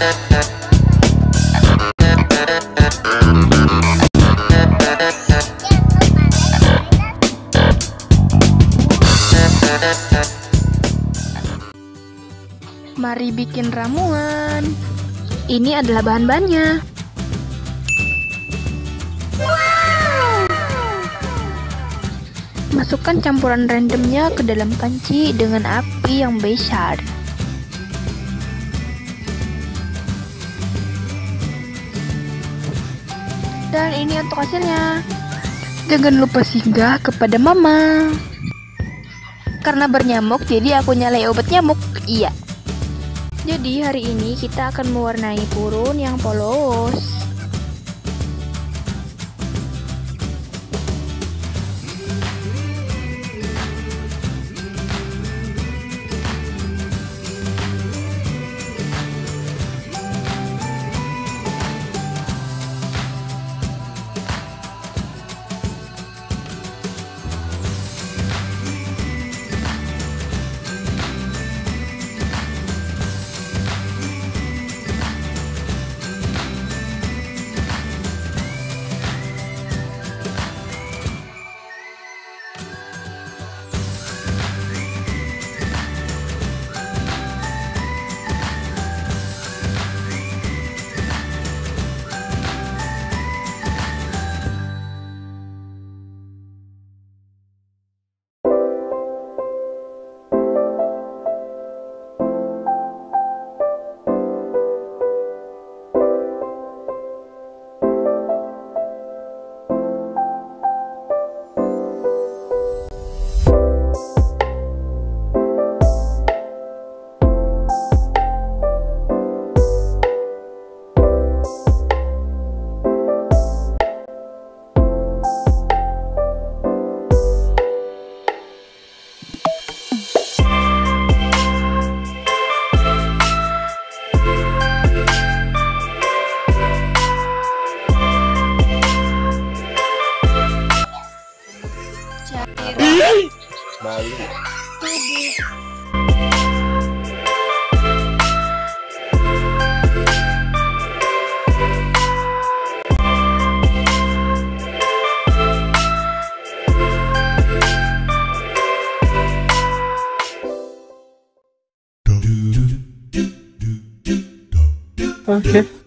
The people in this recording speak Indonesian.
Mari bikin ramuan. Ini adalah bahan-bahannya. Masukkan campuran randomnya ke dalam panci dengan api yang besar. Dan ini untuk hasilnya. Jangan lupa singgah kepada mama. Karena bernyamuk, jadi aku nyalai obat nyamuk. Iya. Jadi hari ini kita akan mewarnai purun yang polos. Bali. Okay.